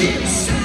this